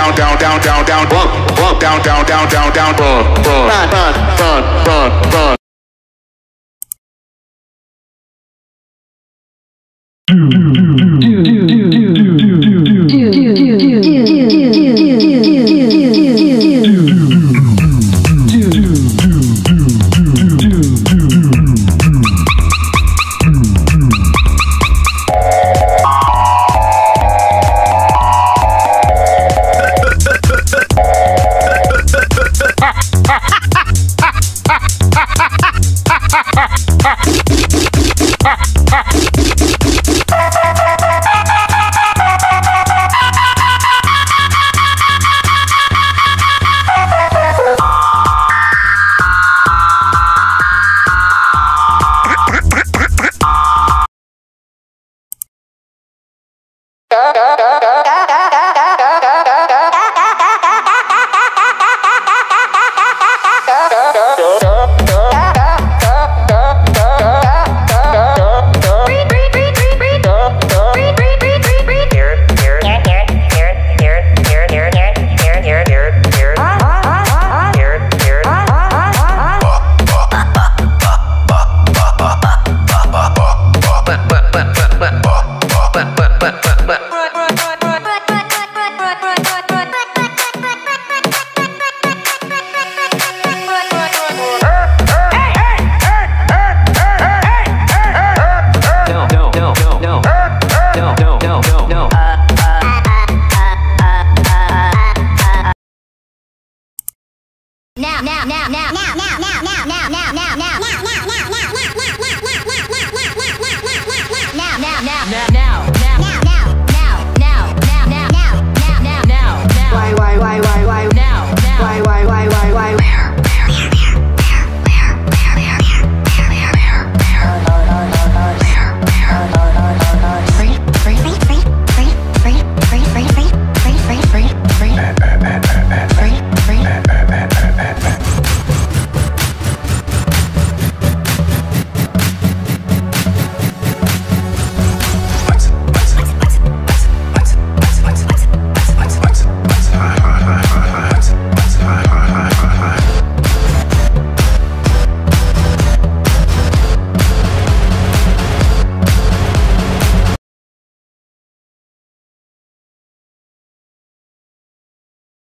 down down down down down bump bump down down down down down bump bump bump bump bump bump do do do do do now, now, now.